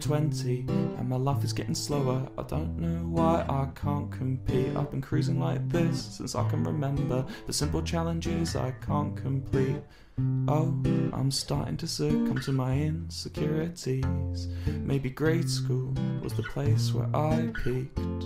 20 and my life is getting slower. I don't know why I can't compete. I've been cruising like this since I can remember. The simple challenges I can't complete. Oh, I'm starting to succumb to my insecurities. Maybe grade school was the place where I peaked.